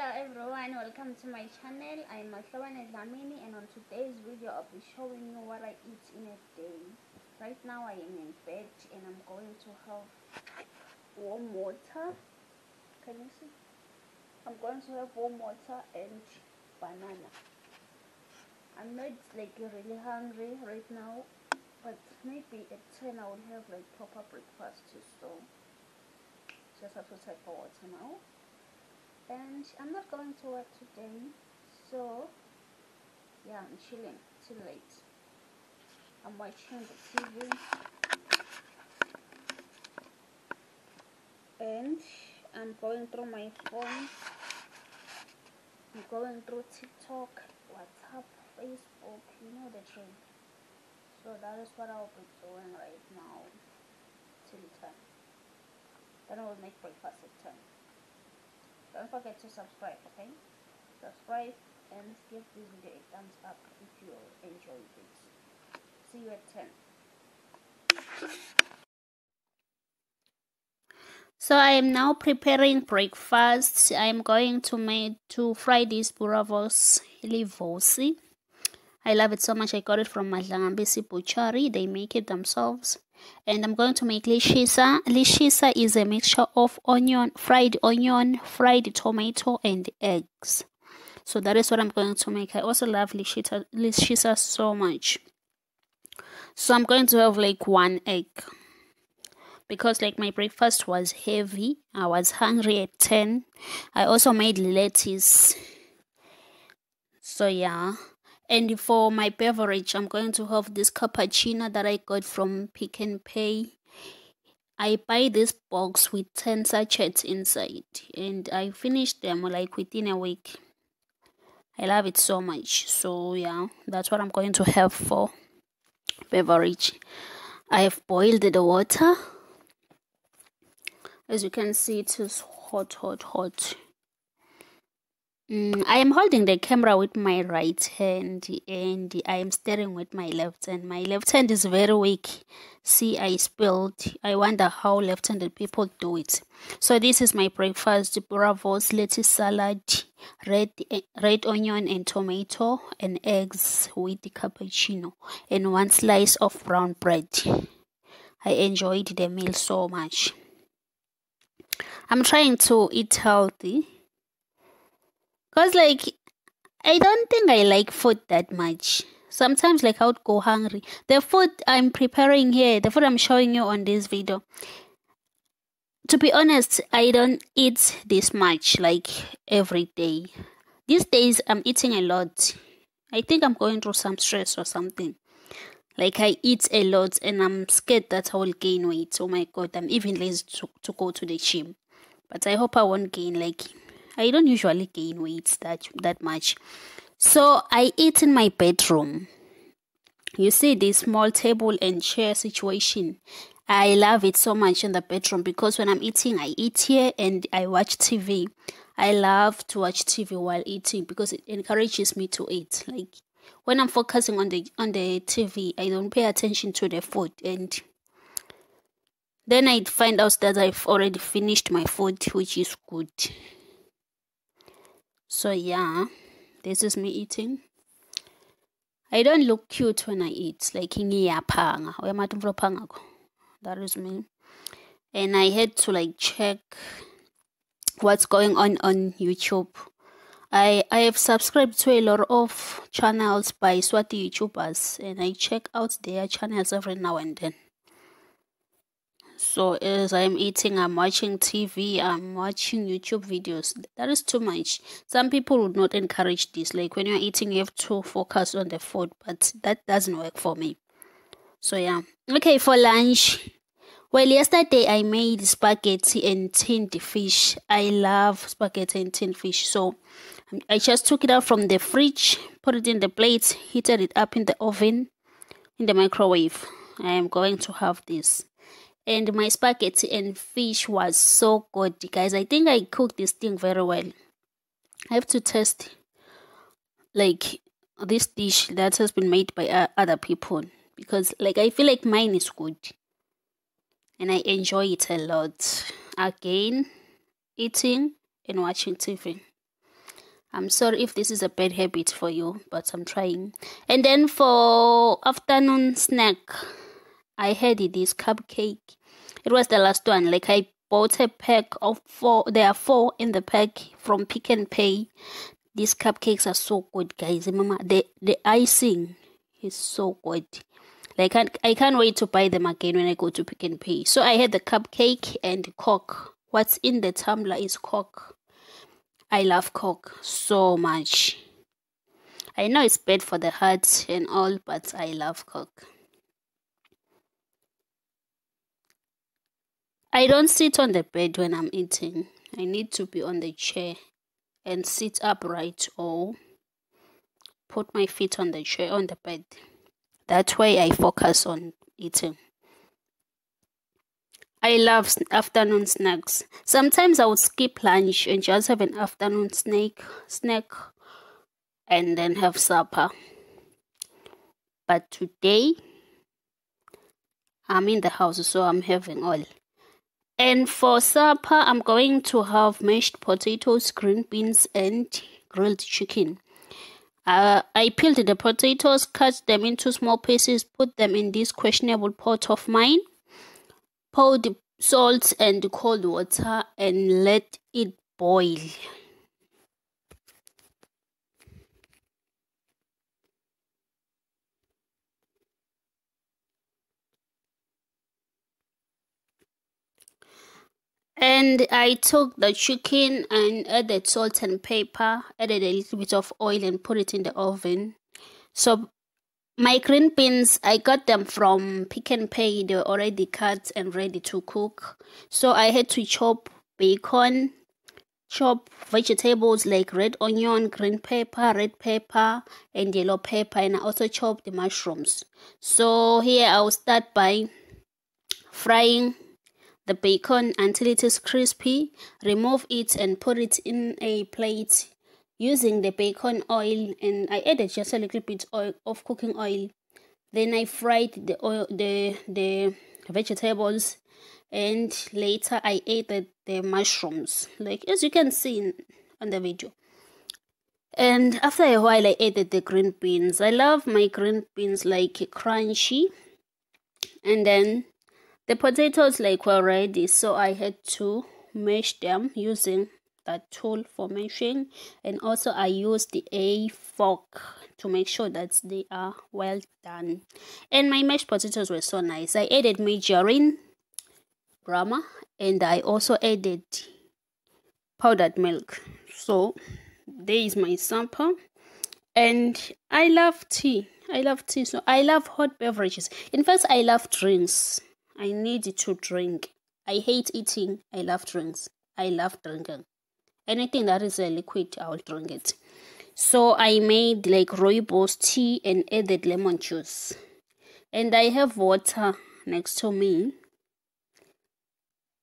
hello everyone welcome to my channel. I'm Mahlobane Dlamini and on today's video i'll be showing you what i eat in a day. Right now i am in bed and i'm going to have warm water. Can you see? I'm going to have warm water and banana. I'm not like really hungry right now but maybe at 10 i will have like proper breakfast so just have to take the water now and I'm not going to work today so yeah I'm chilling till late. I'm watching the TV and I'm going through my phone. I'm going through TikTok WhatsApp Facebook you know the trend so that is what I'll be doing right now till 10 then I will make breakfast at 10 don't forget to subscribe okay subscribe and give this video a thumbs up if you enjoyed it see you at 10 so I am now preparing breakfast. I am going to make to fry this boerewors livosi. I love it so much. I got it from Madlangambisi Butchery. They make it themselves and I'm going to make lishisa. Lishisa is a mixture of onion, fried onion, fried tomato, and eggs. So that is what I'm going to make. I also love lishisa, lishisa so much. So I'm going to have like one egg because like my breakfast was heavy. I was hungry at 10. I also made lettuce. So yeah. And for my beverage, I'm going to have this cappuccino that I got from Pick and Pay. I buy this box with 10 sachets inside and I finished them like within a week. I love it so much. So yeah, that's what I'm going to have for beverage. I have boiled the water. As you can see, it is hot, hot, hot. Mm, I am holding the camera with my right hand and I am staring with my left hand. My left hand is very weak. See, I spilled. I wonder how left handed people do it. So, this is my breakfast boerewors, lettuce salad, red, red onion and tomato, and eggs with the cappuccino, and one slice of brown bread. I enjoyed the meal so much. I'm trying to eat healthy Cause like I don't think I like food that much. Sometimes like I would go hungry. The food I'm preparing here, the food I'm showing you on this video. To be honest, I don't eat this much like every day. These days I'm eating a lot. I think I'm going through some stress or something. Like I eat a lot and I'm scared that I will gain weight. Oh my god, I'm even lazy to, to go to the gym. But I hope I won't gain like I don't usually gain weight that that much. So I eat in my bedroom. You see this small table and chair situation. I love it so much in the bedroom because when I'm eating, I eat here and I watch TV. I love to watch TV while eating because it encourages me to eat. Like when I'm focusing on the on the TV, I don't pay attention to the food and then I find out that I've already finished my food, which is good. So yeah, this is me eating. I don't look cute when I eat, like ngiyapanga. That is me. And I had to like check what's going on on YouTube. I I have subscribed to a lot of channels by Swati YouTubers and I check out their channels every now and then. So as I'm eating, I'm watching TV, I'm watching YouTube videos. That is too much. Some people would not encourage this. Like when you're eating, you have to focus on the food, but that doesn't work for me. So yeah. Okay, for lunch. Well, yesterday I made spaghetti and tinned fish. I love spaghetti and tinned fish. So I just took it out from the fridge, put it in the plate, heated it up in the oven, in the microwave. I am going to have this and my spaghetti and fish was so good guys. I think i cooked this thing very well. I have to test like this dish that has been made by uh, other people because like i feel like mine is good and i enjoy it a lot. Again eating and watching tv I'm sorry if this is a bad habit for you, but I'm trying. And then for afternoon snack, I had this cupcake. It was the last one. Like I bought a pack of four. There are four in the pack from Pick and Pay. These cupcakes are so good, guys. Mama, the the icing is so good. Like I can't, I can't wait to buy them again when I go to Pick and Pay. So I had the cupcake and coke. What's in the tumbler is coke. I love coke so much. I know it's bad for the heart and all, but I love coke. I don't sit on the bed when I'm eating. I need to be on the chair and sit upright or put my feet on the chair on the bed. That way I focus on eating. I love afternoon snacks. Sometimes I would skip lunch and just have an afternoon snack, snack, and then have supper. But today, I'm in the house, so I'm having all. And for supper, I'm going to have mashed potatoes, green beans, and grilled chicken. Uh, I peeled the potatoes, cut them into small pieces, put them in this questionable pot of mine Pour the salt and cold water and let it boil. And I took the chicken and added salt and pepper, added a little bit of oil and put it in the oven. So my green beans, I got them from Pick and Pay. They're already cut and ready to cook. So I had to chop bacon, chop vegetables like red onion, green pepper, red pepper, and yellow pepper, and I also chopped the mushrooms. So here I'll start by frying the bacon until it is crispy. Remove it and put it in a plate using the bacon oil and I added just a little bit of cooking oil. Then I fried the oil, the the vegetables and later I added the mushrooms like as you can see in, on the video. And after a while I added the green beans. I love my green beans like crunchy. And then the potatoes like were ready so I had to mash them using that tool for meshing and also I used the A fork to make sure that they are well done. And my mashed potatoes were so nice. I added margarine rama and I also added powdered milk. So there is my sample. And I love tea. I love tea so I love hot beverages. In fact I love drinks I need to drink. I hate eating. I love drinks. I love drinking. Anything that is a liquid i'll drink it. So i made like rooibos tea and added lemon juice. And i have water next to me.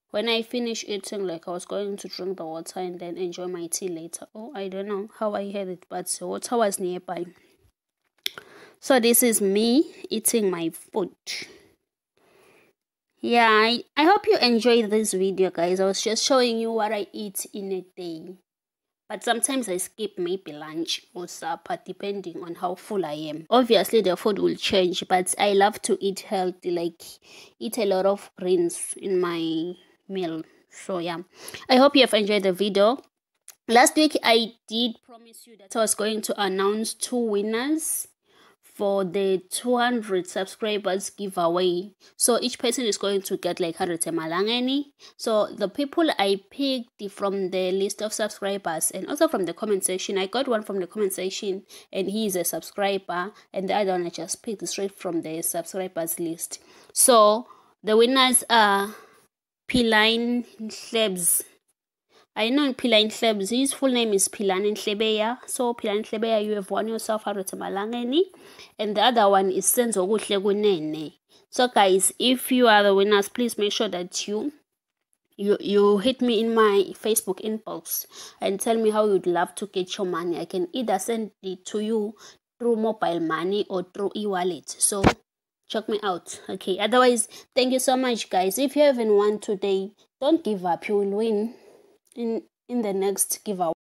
When i finish eating like i was going to drink the water and then enjoy my tea later. Oh i don't know how i had it but the water was nearby. So this is me eating my food yeah I, I hope you enjoyed this video guys. I was just showing you what i eat in a day. But sometimes i skip maybe lunch or supper depending on how full i am. Obviously the food will change but i love to eat healthy like eat a lot of greens in my meal. So yeah. I hope you have enjoyed the video. Last week i did promise you that i was going to announce two winners for the 200 subscribers giveaway. So each person is going to get like 100 malangeni so the people i picked from the list of subscribers and also from the comment section i got one from the comment section and he is a subscriber and the other one i just picked straight from the subscribers list. So the winners are Piline Slabs I know Philayn Nhlebs, his full name is Philani Nhlebeya. So Philani Nhlebeya, you have won yourself Harute Malangeni. And the other one is Senzo Kunene. So guys, if you are the winners, please make sure that you you you hit me in my Facebook inbox and tell me how you'd love to get your money. I can either send it to you through mobile money or through e-wallet. So check me out. Okay. Otherwise, thank you so much, guys. If you haven't won today, don't give up. You will win in in the next giveaway